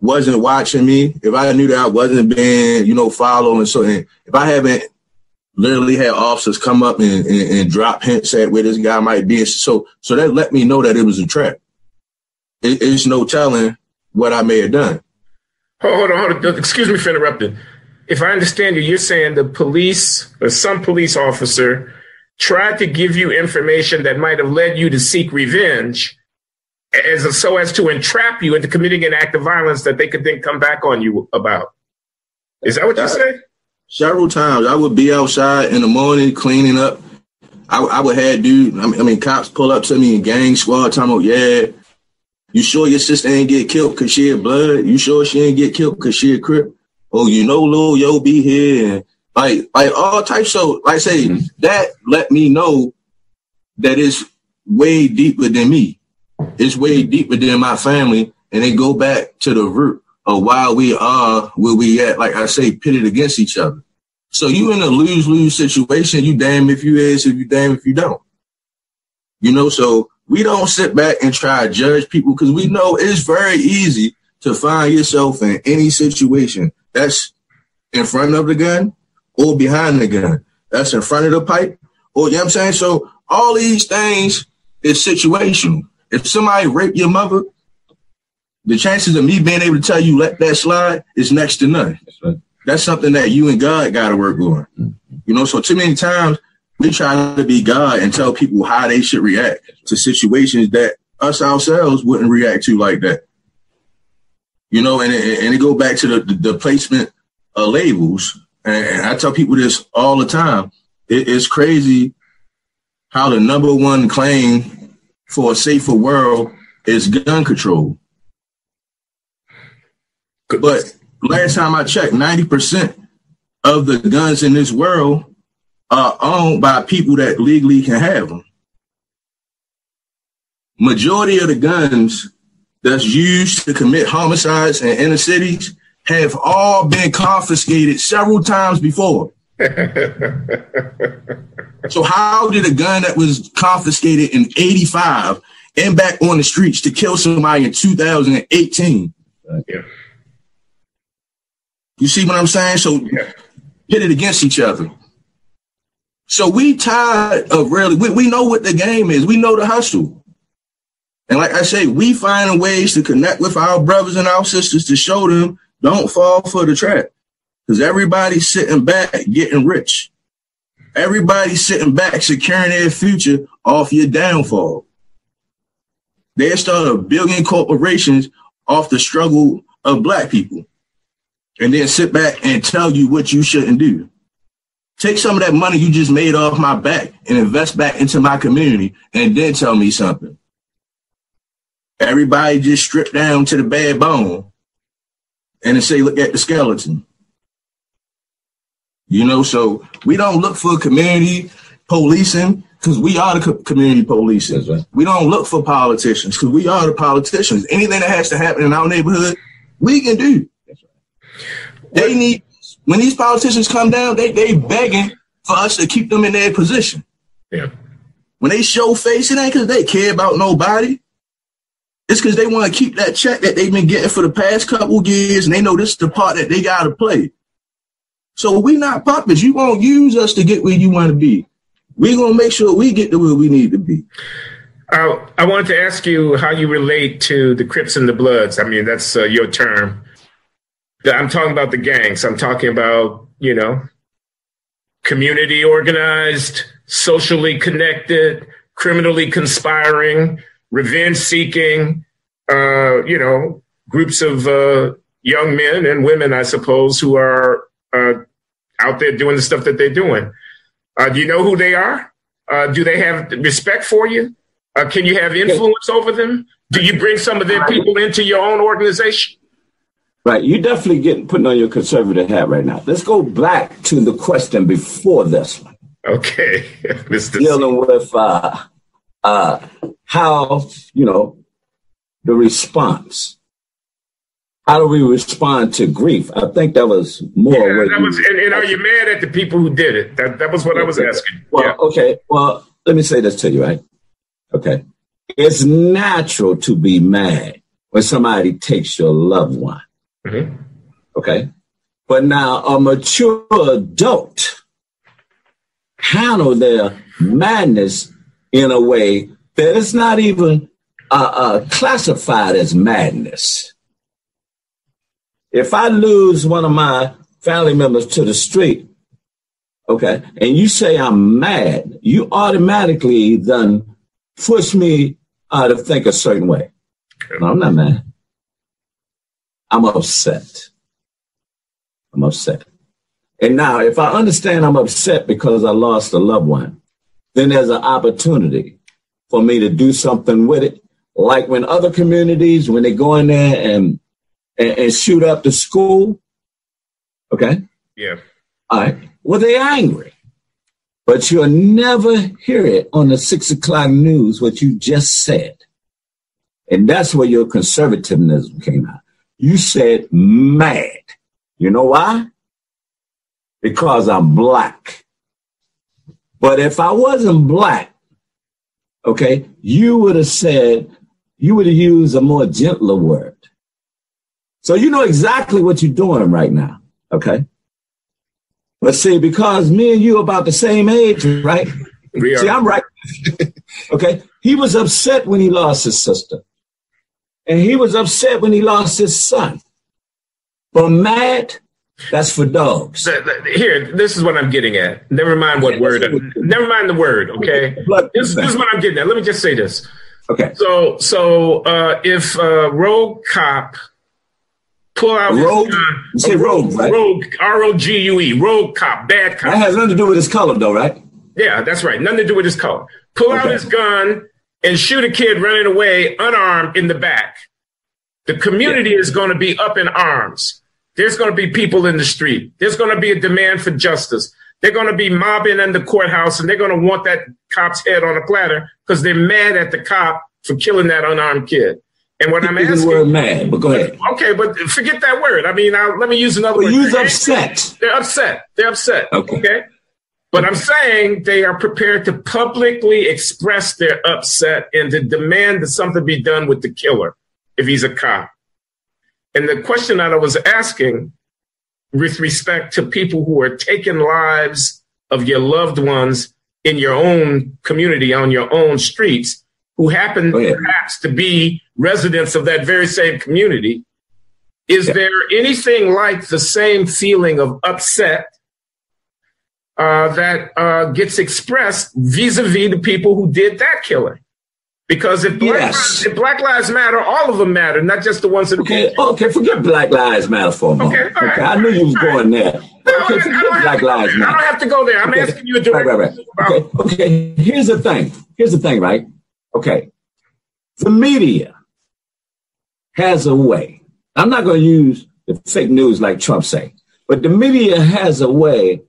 wasn't watching me, if I knew that I wasn't being, you know, following, so if I haven't literally had officers come up and, and, and, drop hints at where this guy might be, so so that let me know that it was a trap. It, it's no telling what I may have done. Hold on, hold on. Excuse me for interrupting if I understand you, you're saying the police or some police officer tried to give you information that might have led you to seek revenge as a, so as to entrap you into committing an act of violence that they could then come back on you about. Is that what you say? Several times I would be outside in the morning cleaning up. I, I would have dude, I mean, I mean, cops pull up to me in gang squad, talking about, yeah, you sure your sister ain't get killed because she had blood? You sure she ain't get killed because she a crip? Oh, you know, Lil Yo be here, and like like all types of like I say mm-hmm. that let me know that it's way deeper than me. It's way deeper than my family, and they go back to the root of why we are where we at. Like I say, pitted against each other. So you in a lose lose situation. You damn if you is, if you damn if you don't. You know, so we don't sit back and try to judge people because we know it's very easy to find yourself in any situation that's in front of the gun or behind the gun. That's in front of the pipe. Or you know what I'm saying? So all these things is situational. If somebody raped your mother, the chances of me being able to tell you let that slide is next to none. That's, right. That's something that you and God got to work on. Mm-hmm. You know, so too many times we try to be God and tell people how they should react to situations that us ourselves wouldn't react to like that. You know, and it, and it go back to the, the placement labels. And I tell people this all the time. It, it's crazy how the number one claim for a safer world is gun control. But last time I checked, 90% of the guns in this world are owned by people that legally can have them. Majority of the guns that's used to commit homicides in inner cities have all been confiscated several times before. so how did a gun that was confiscated in 85 end back on the streets to kill somebody in 2018? Yeah. You see what I'm saying? So yeah. hit it against each other. So we tired of really, we, we know what the game is. We know the hustle. And like I say, we finding ways to connect with our brothers and our sisters to show them don't fall for the trap. Because everybody's sitting back getting rich. Everybody's sitting back securing their future off your downfall. They start building corporations off the struggle of black people and then sit back and tell you what you shouldn't do. Take some of that money you just made off my back and invest back into my community and then tell me something. Everybody just stripped down to the bare bone and then say, look at the skeleton. You know, so we don't look for community policing because we are the co- community policing. Right. We don't look for politicians because we are the politicians. Anything that has to happen in our neighborhood, we can do. Right. They need when these politicians come down, they they begging for us to keep them in their position. Yeah. When they show face, it ain't because they care about nobody. It's because they want to keep that check that they've been getting for the past couple years, and they know this is the part that they got to play. So we not puppets. You won't use us to get where you want to be. We're gonna make sure we get to where we need to be. Uh, I wanted to ask you how you relate to the Crips and the Bloods. I mean, that's uh, your term. I'm talking about the gangs. I'm talking about you know, community organized, socially connected, criminally conspiring, revenge seeking. Uh, you know, groups of uh, young men and women, I suppose, who are uh, out there doing the stuff that they're doing. Uh, do you know who they are? Uh, do they have respect for you? Uh, can you have influence over them? Do you bring some of their people into your own organization? Right, you definitely getting putting on your conservative hat right now. Let's go back to the question before this one. Okay, Mr. Dealing with uh, uh, how you know the response how do we respond to grief? I think that was more. Yeah, that was, and, and, are you mad at the people who did it? That that was what I was asking. Well, yeah. okay. Well, let me say this to you, right? Okay, it's natural to be mad when somebody takes your loved one. Mm-hmm. Okay, but now a mature adult handle their madness in a way that is not even uh, uh, classified as madness. If I lose one of my family members to the street, okay, and you say I'm mad, you automatically then push me uh, to think a certain way. No, I'm not mad. I'm upset. I'm upset. And now, if I understand I'm upset because I lost a loved one, then there's an opportunity for me to do something with it. Like when other communities, when they go in there and and, and shoot up the school. Okay. Yeah. All right. Well, they're angry. But you'll never hear it on the six o'clock news, what you just said. And that's where your conservatism came out. You said mad. You know why? Because I'm black. But if I wasn't black, okay, you would have said, you would have used a more gentler word. So you know exactly what you're doing right now. Okay. Let's see, because me and you about the same age, right? We are. See, I'm right. okay. He was upset when he lost his sister. And he was upset when he lost his son. But mad, that's for dogs. Here, this is what I'm getting at. Never mind what word. Never mind the word. Okay. This, this, is what I'm getting at. Let me just say this. Okay. So, so uh, if a rogue cop pull out rogue. You say rogue, rogue, right? Rogue, R O G U E, rogue cop, bad cop. That has nothing to do with his color, though, right? Yeah, that's right. Nothing to do with his color. Pull okay. out his gun and shoot a kid running away unarmed in the back. The community yeah. is going to be up in arms. There's going to be people in the street. There's going to be a demand for justice. They're going to be mobbing in the courthouse and they're going to want that cop's head on a platter because they're mad at the cop for killing that unarmed kid. And what I'm asking, the word mad, but go ahead. Okay, but forget that word. I mean, I'll, let me use another well, word. Use upset. They're upset. They're upset. Okay. okay. But I'm saying they are prepared to publicly express their upset and to demand that something be done with the killer if he's a cop. And the question that I was asking with respect to people who are taking lives of your loved ones in your own community, on your own streets, who happen perhaps to be residents of that very same community. Is yeah. there anything like the same feeling of upset uh, that uh, gets expressed vis-a-vis the people who did that killing? Because if Black, yes. lives, if Black Lives Matter, all of them matter, not just the ones that. Okay, okay, forget Black Lives Matter for a moment. Okay, okay I knew you was going there. Okay, forget Black Lives Matter. I don't have to go there. I'm okay. asking you a direct. Right, right, right. Okay, okay. Here's the thing. Here's the thing, right? Okay, the media has a way. I'm not going to use the fake news like Trump say, but the media has a way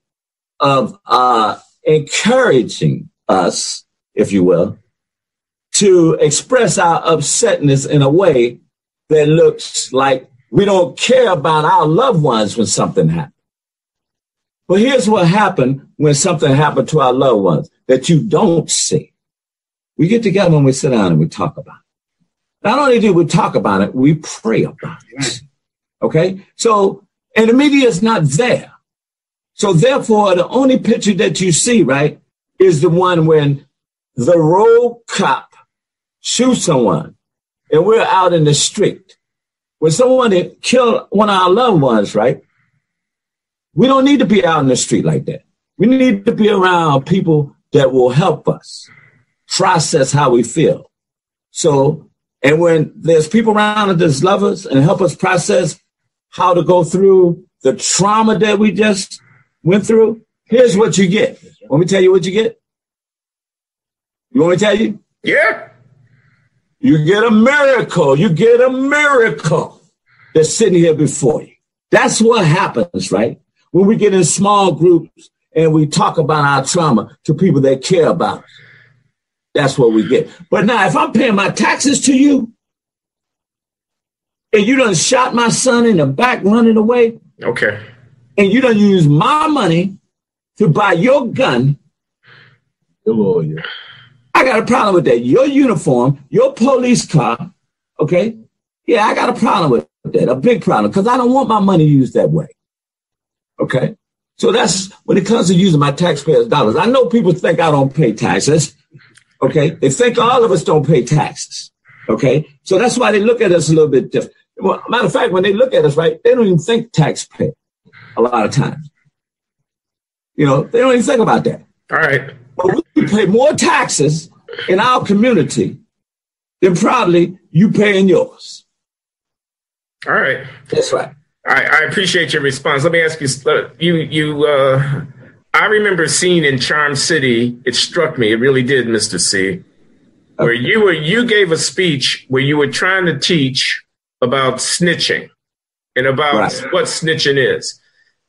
of uh, encouraging us, if you will, to express our upsetness in a way that looks like we don't care about our loved ones when something happens. But here's what happened when something happened to our loved ones that you don't see. We get together and we sit down and we talk about it. Not only do we talk about it, we pray about it. Okay. So, and the media is not there. So therefore, the only picture that you see, right, is the one when the road cop shoots someone and we're out in the street. When someone that killed one of our loved ones, right? We don't need to be out in the street like that. We need to be around people that will help us process how we feel. So, and when there's people around that love us and help us process how to go through the trauma that we just went through, here's what you get. Let me tell you what you get. You want me to tell you? Yeah. You get a miracle. You get a miracle that's sitting here before you. That's what happens, right? When we get in small groups and we talk about our trauma to people that care about us. That's what we get. But now, if I'm paying my taxes to you and you done shot my son in the back running away. Okay and you don't use my money to buy your gun, lawyer. I got a problem with that. Your uniform, your police car, okay? Yeah, I got a problem with that, a big problem, because I don't want my money used that way. Okay? So that's when it comes to using my taxpayers' dollars. I know people think I don't pay taxes. Okay? They think all of us don't pay taxes. Okay? So that's why they look at us a little bit different. Well, matter of fact, when they look at us, right, they don't even think taxpayer a lot of times. You know, they don't even think about that. All right. But we pay more taxes in our community than probably you pay in yours. All right. That's right. I, I appreciate your response. Let me ask you, uh, you, you, uh, I remember seeing in Charm City, it struck me, it really did, Mr. C, where okay. you were, you gave a speech where you were trying to teach about snitching and about right. what snitching is.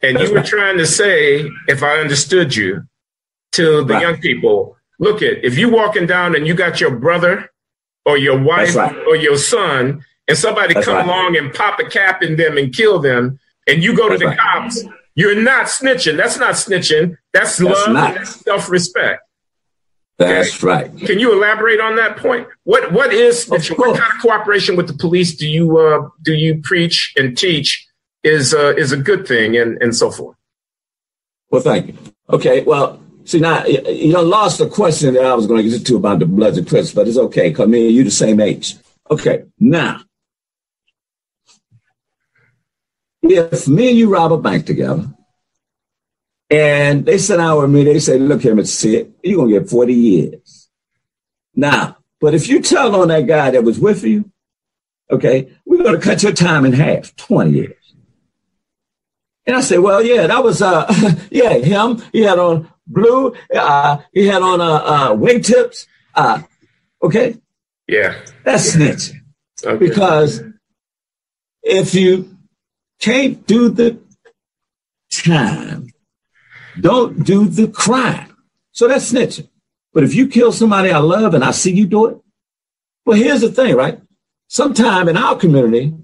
And you were trying to say, if I understood you, to the right. young people, look at if you walking down and you got your brother or your wife right. or your son, and somebody That's come right. along and pop a cap in them and kill them, and you go That's to the cops, you're not snitching. That's not snitching. That's, That's love. That's self-respect. That's okay? right. Can you elaborate on that point? What what is snitching? What kind of cooperation with the police do you uh, do you preach and teach is uh, is a good thing, and and so forth. Well, thank you. Okay, well, see now you know lost the question that I was going to get to about the Bloods and Crips, but it's okay because me and you the same age. Okay, now if me and you rob a bank together, and they sit down with me, they say, "Look here, Mr. C, you're gonna get 40 years." Now, but if you tell on that guy that was with you, okay, we're gonna cut your time in half, 20 years. And I said, well, yeah, that was, uh, yeah, him. He had on blue. Uh, he had on, uh, uh, wingtips. Uh, okay. Yeah. That's snitching. Okay. Because if you can't do the time, don't do the crime. So that's snitching. But if you kill somebody I love and I see you do it, well, here's the thing, right? Sometime in our community,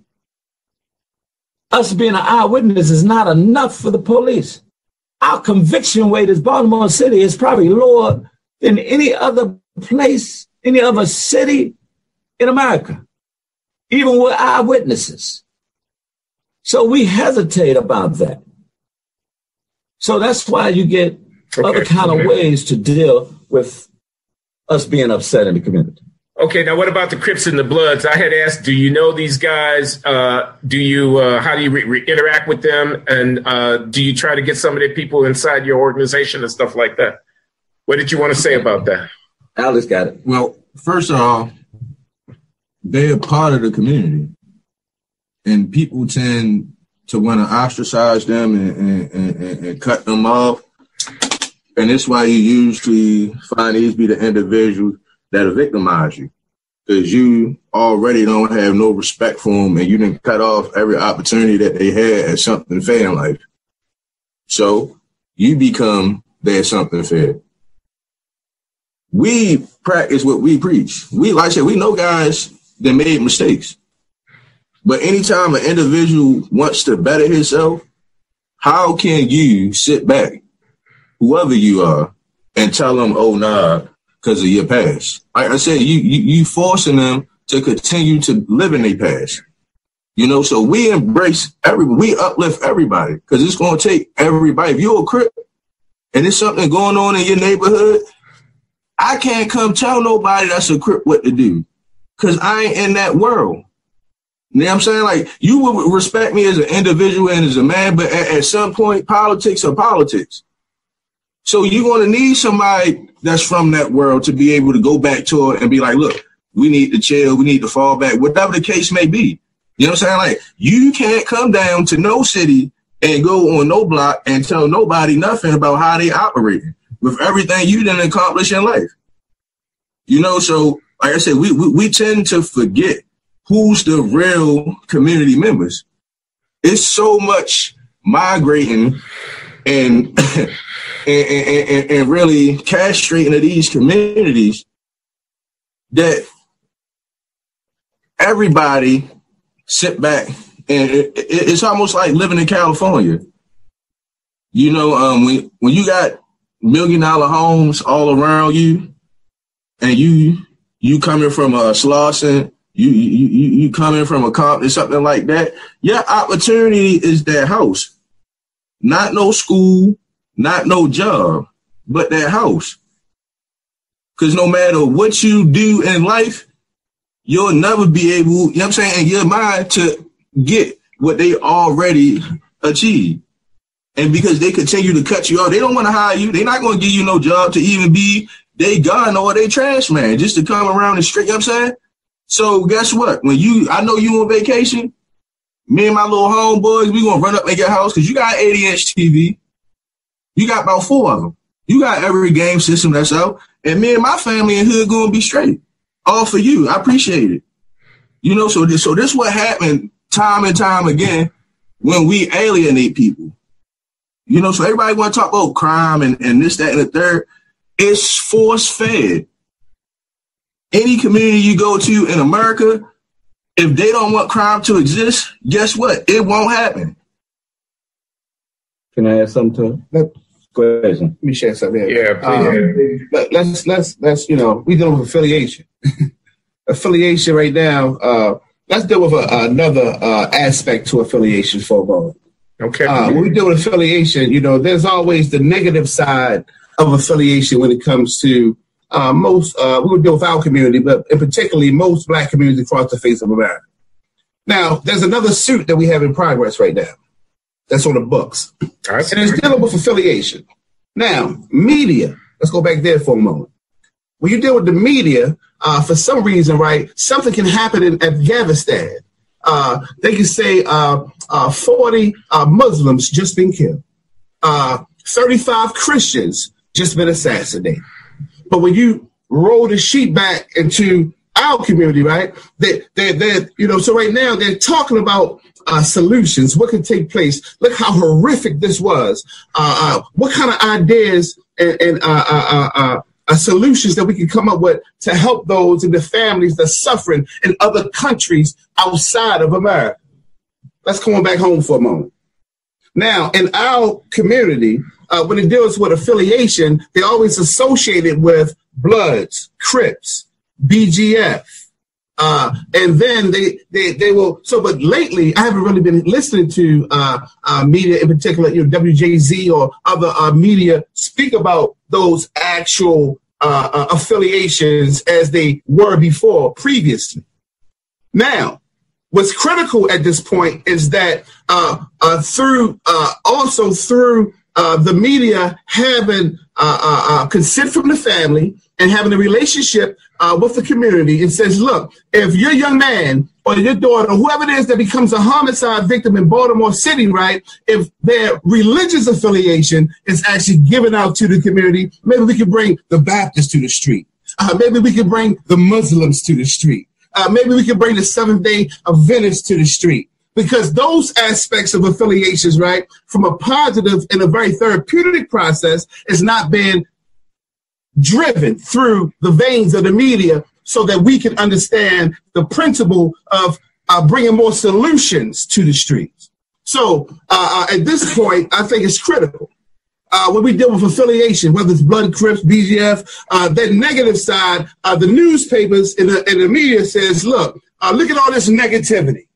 us being an eyewitness is not enough for the police. Our conviction rate as Baltimore City is probably lower than any other place, any other city in America, even with eyewitnesses. So we hesitate about that. So that's why you get okay. other kind of ways to deal with us being upset in the community. Okay, now what about the Crips and the Bloods? I had asked, do you know these guys? Uh, do you uh, how do you re- re- interact with them, and uh, do you try to get some of the people inside your organization and stuff like that? What did you want to say about that? Alex got it. Well, first of all, they're part of the community, and people tend to want to ostracize them and, and, and, and cut them off, and that's why you usually find these be the individuals that'll victimize you because you already don't have no respect for them and you didn't cut off every opportunity that they had at something fair in life. So you become there's something fair. We practice what we preach. We, like I said, we know guys that made mistakes. But anytime an individual wants to better himself, how can you sit back, whoever you are, and tell them, oh, nah, because of your past? Like I said, you, you, you forcing them to continue to live in their past. You know, so we embrace every, we uplift everybody because it's going to take everybody. If you're a crip and there's something going on in your neighborhood, I can't come tell nobody that's a crip what to do because I ain't in that world. You know what I'm saying? Like you would respect me as an individual and as a man, but at, at some point, politics are politics. So you're going to need somebody that's from that world to be able to go back to it and be like, look, we need to chill, we need to fall back, whatever the case may be. You know what I'm saying? Like you can't come down to no city and go on no block and tell nobody nothing about how they operate with everything you didn't accomplish in life. You know, so like I said, we, we, we tend to forget who's the real community members. It's so much migrating and and, and, and, really castrating of these communities that everybody sit back and it, it, it's almost like living in California. You know, um, when when you got million dollar homes all around you, and you you coming from a Slauson, you you you, coming from a Compton, something like that. Your opportunity is that house, not no school, not no job, but that house. Because no matter what you do in life, you'll never be able, you know what I'm saying, in your mind to get what they already achieved. And because they continue to cut you off, they don't want to hire you. They're not going to give you no job to even be they gun or they trash man just to come around and straight. You know what I'm saying? So guess what? When you, I know you on vacation, me and my little homeboys, we gonna run up at your house because you got 80 inch TV. You got about four of them. You got every game system that's out. And me and my family and hood gonna be straight. All for you. I appreciate it. You know, so this so this what happened time and time again when we alienate people. You know, so everybody want to talk about crime and, and this, that, and the third. It's force fed. Any community you go to in America, if they don't want crime to exist, guess what? It won't happen. Can I add something to it? Go ahead. Let me share something. Here. Yeah, please. Um, let, us let's let's you know we dealing with affiliation. affiliation right now. Uh, let's deal with a, another uh, aspect to affiliation for a moment. Okay. Uh, when we deal with affiliation, you know, there's always the negative side of affiliation when it comes to uh, most. Uh, we would deal with our community, but in particularly most Black communities across the face of America. Now, there's another suit that we have in progress right now. That's on the books, and it's dealing with affiliation. Now, media. Let's go back there for a moment. When you deal with the media, uh, for some reason, right, something can happen in Afghanistan. Uh, they can say uh, uh 40 uh, Muslims just been killed, uh, 35 Christians just been assassinated. But when you roll the sheet back into our community, right? They, they, they, you know, so right now they're talking about uh, solutions. What can take place? Look how horrific this was. Uh, uh, what kind of ideas and, and uh, uh, uh, solutions that we can come up with to help those and the families that are suffering in other countries outside of America. Let's come on back home for a moment. Now, in our community, uh, when it deals with affiliation, they always associate it with Bloods, Crips, BGF. Uh, and then they, they, they will. So, but lately, I haven't really been listening to uh, uh, media, in particular, you know, WJZ or other uh, media speak about those actual uh, uh, affiliations as they were before previously. Now, what's critical at this point is that through also through the media having consent from the family and having a relationship uh, with the community and says, look, if your young man or your daughter, whoever it is that becomes a homicide victim in Baltimore City, right, if their religious affiliation is actually given out to the community, maybe we could bring the Baptists to the street. Uh, maybe we could bring the Muslims to the street. Uh, maybe we could bring the Seventh day Adventists to the street. Because those aspects of affiliations, right, from a positive and a very therapeutic process, is not being driven through the veins of the media so that we can understand the principle of uh, bringing more solutions to the streets. So uh, uh, at this point, I think it's critical. Uh, when we deal with affiliation, whether it's Blood Crips, BGF, uh, that negative side, the newspapers and the, and the media says, look, uh, look at all this negativity.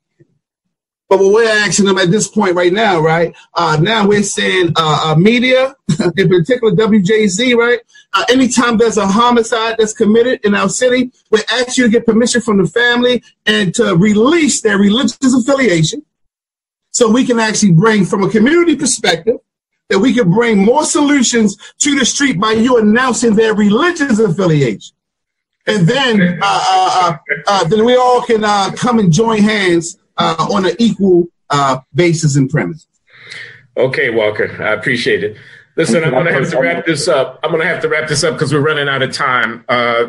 But what we're asking them at this point right now, right? Uh, now we're saying uh, uh, media, in particular WJZ, right? Uh, anytime there's a homicide that's committed in our city, we ask you to get permission from the family and to release their religious affiliation so we can actually bring, from a community perspective, that we can bring more solutions to the street by you announcing their religious affiliation. And then, uh, uh, uh, then we all can come and join hands uh, on an equal uh, basis and premise. Okay, Walker, I appreciate it. Listen, I'm going to have to wrap this up. I'm going to have to wrap this up because we're running out of time. Uh,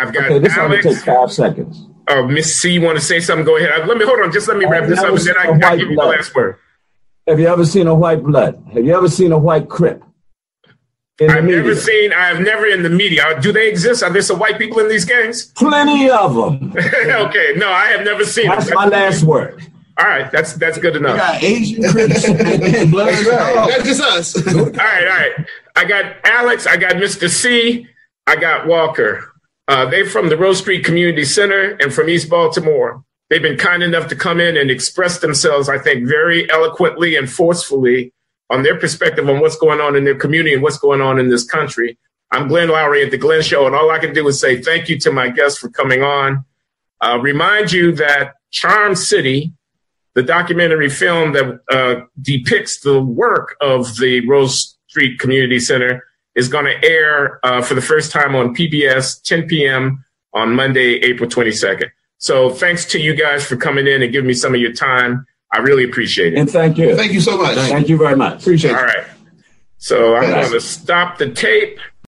I've got okay, this Alex. Take five seconds. Oh, Miss C, you want to say something? Go ahead. Uh, let me hold on. Just let me wrap this up, and then I, I'll give you the last word. Have you ever seen a white blood? Have you ever seen a white crip? I've never seen. I've never in the media. Do they exist? Are there some white people in these gangs? Plenty of them. okay, no, I have never seen. That's them. my last word. All right, that's that's good enough. We got Asian Crips. That's just us. all right, all right. I got Alex. I got Mr. C. I got Walker. Uh, they're from the Rose Street Community Center and from East Baltimore. They've been kind enough to come in and express themselves, I think, very eloquently and forcefully on their perspective on what's going on in their community and what's going on in this country. I'm Glenn Loury at the Glenn Show, and all I can do is say thank you to my guests for coming on. Uh, remind you that Charm City, the documentary film that uh, depicts the work of the Rose Street Community Center, is going to air uh, for the first time on PBS 10 p.m. on Monday, April 22nd. So thanks to you guys for coming in and giving me some of your time. I really appreciate it. And thank you. Thank you so much. Thank you very much. Appreciate it. All right. So I'm going to stop the tape.